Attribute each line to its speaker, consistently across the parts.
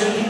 Speaker 1: Christian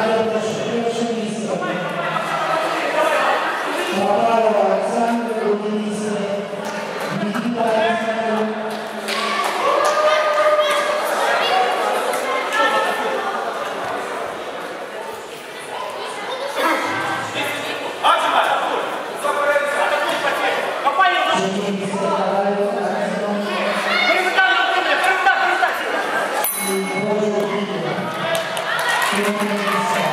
Speaker 1: Ale proszę, Deus.